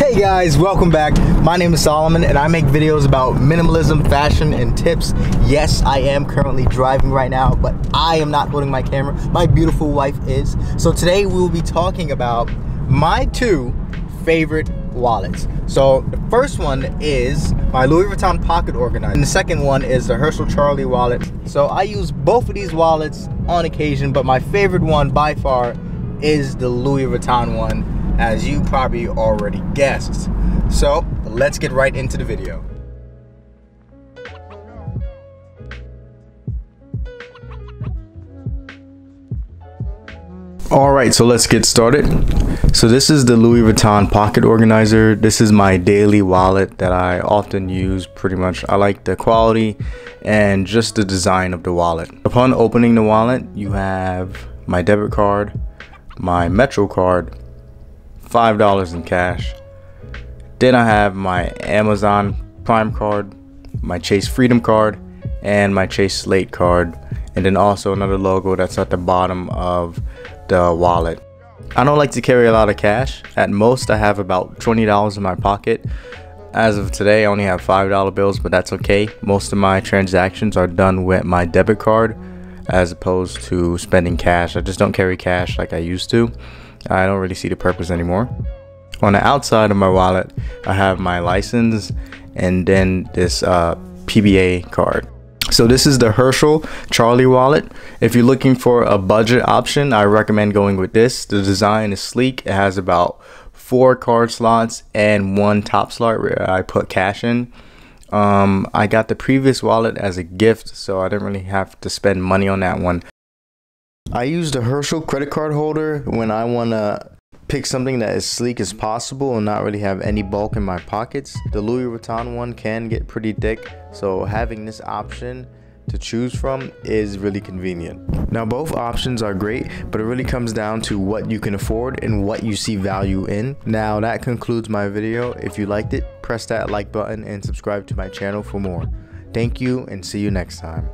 Hey guys, welcome back. My name is Solomon and I make videos about minimalism, fashion, and tips. Yes, I am currently driving right now, but I am not holding my camera. My beautiful wife is. So today we will be talking about my two favorite wallets. So the first one is my Louis Vuitton pocket organizer. And the second one is the Herschel Charlie wallet. So I use both of these wallets on occasion, but my favorite one by far is the Louis Vuitton one as you probably already guessed. So let's get right into the video. All right, so let's get started. So this is the Louis Vuitton pocket organizer. This is my daily wallet that I often use pretty much. I like the quality and just the design of the wallet. Upon opening the wallet, you have my debit card, my Metro card, $5 in cash. Then I have my Amazon Prime card, my Chase Freedom card, and my Chase Slate card. And then also another logo that's at the bottom of the wallet. I don't like to carry a lot of cash. At most, I have about $20 in my pocket. As of today, I only have $5 bills, but that's okay. Most of my transactions are done with my debit card as opposed to spending cash. I just don't carry cash like I used to. I don't really see the purpose anymore. On the outside of my wallet, I have my license and then this uh, PBA card. So this is the Herschel Charlie wallet. If you're looking for a budget option, I recommend going with this. The design is sleek. It has about four card slots and one top slot where I put cash in. Um, I got the previous wallet as a gift, so I didn't really have to spend money on that one. I use the Herschel credit card holder when I want to pick something that is sleek as possible and not really have any bulk in my pockets. The Louis Vuitton one can get pretty thick, so having this option to choose from is really convenient. Now both options are great, but it really comes down to what you can afford and what you see value in. Now that concludes my video. If you liked it, press that like button and subscribe to my channel for more. Thank you and see you next time.